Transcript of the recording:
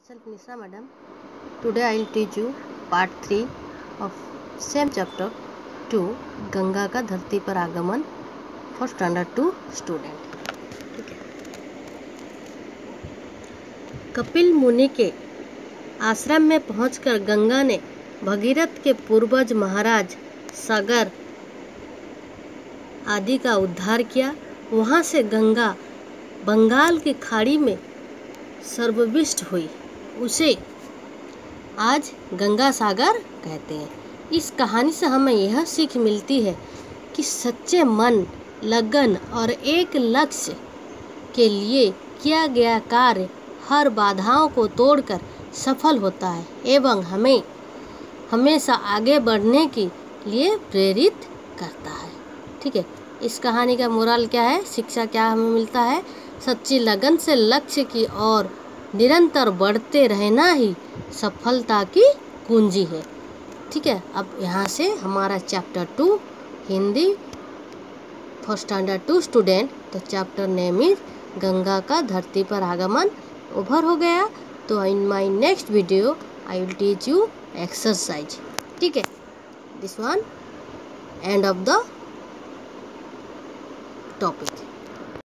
Myself Nisha madam. Today, I will teach you part 3 of same chapter 2 Ganga का धरती पर आगमन फॉर स्टैंडर्ड टू स्टूडेंट ठीक है कपिल मुनि के आश्रम में पहुंचकर गंगा ने भगीरथ के पूर्वज महाराज सागर आदि का उद्धार किया। वहाँ से गंगा बंगाल की खाड़ी में सर्वविष्ट हुई। उसे। आज गंगा सागर कहते हैं। इस कहानी से हमें यह सीख मिलती है कि सच्चे मन, लगन और एक लक्ष्य के लिए किया गया कार्य हर बाधाओं को तोड़कर सफल होता है एवं हमें, हमेशा आगे बढ़ने के लिए प्रेरित करता है। ठीक है, इस कहानी का मोरल क्या है? शिक्षा क्या हमें मिलता है? सच्ची लगन से लक्ष्य की ओर निरंतर बढ़ते रहना ही सफलता की कुंजी है। ठीक है, अब यहाँ से हमारा chapter two Hindi first standard two student तो चैप्टर नेम इज़ गंगा का धरती पर आगमन ओवर हो गया। तो in my next video I will teach you exercise ठीक है this one end of the topic